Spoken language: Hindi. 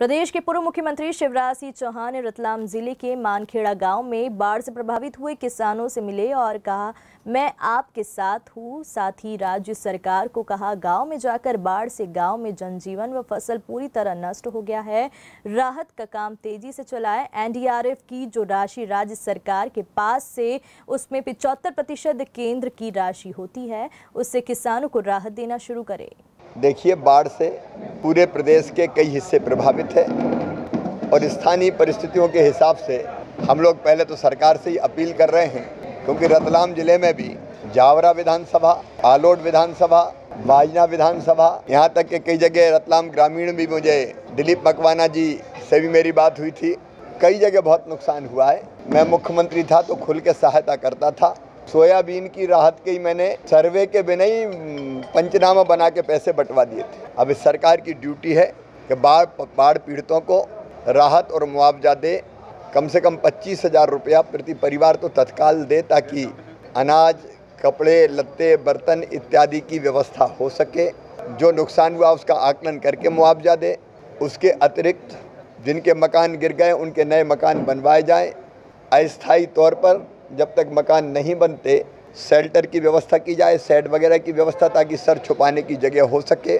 प्रदेश के पूर्व मुख्यमंत्री शिवराज सिंह चौहान ने रतलाम ज़िले के मानखेड़ा गाँव में बाढ़ से प्रभावित हुए किसानों से मिले और कहा, मैं आपके साथ हूँ, साथ ही राज्य सरकार को कहा, गाँव में जाकर बाढ़ से गाँव में जनजीवन व फ़सल पूरी तरह नष्ट हो गया है। राहत का काम तेज़ी से चलाए। एनडीआरएफ की जो राशि राज्य सरकार के पास से, उसमें पिचहत्तर प्रतिशत केंद्र की राशि होती है। उससे किसानों को राहत देना शुरू करे। देखिए, बाढ़ से पूरे प्रदेश के कई हिस्से प्रभावित है और स्थानीय परिस्थितियों के हिसाब से हम लोग पहले तो सरकार से ही अपील कर रहे हैं, क्योंकि रतलाम ज़िले में भी जावरा विधानसभा, आलोट विधानसभा बाजना विधानसभा, यहाँ तक कि कई जगह रतलाम ग्रामीण भी मुझे दिलीप मकवाना जी से भी मेरी बात हुई थी। कई जगह बहुत नुकसान हुआ है। मैं मुख्यमंत्री था तो खुल के सहायता करता था। सोयाबीन की राहत के ही मैंने सर्वे के बिना ही पंचनामा बना के पैसे बंटवा दिए थे। अब इस सरकार की ड्यूटी है कि बाढ़ बाढ़ पीड़ितों को राहत और मुआवजा दे, कम से कम पच्चीस हज़ार रुपया प्रति परिवार तो तत्काल दे ताकि अनाज, कपड़े, लत्ते, बर्तन इत्यादि की व्यवस्था हो सके। जो नुकसान हुआ उसका आकलन करके मुआवजा दे, उसके अतिरिक्त जिनके मकान गिर गए, उनके नए मकान बनवाए जाएँ। अस्थायी तौर पर जब तक मकान नहीं बनते शेल्टर की व्यवस्था की जाए सेट वगैरह की व्यवस्था ताकि सर छुपाने की जगह हो सके।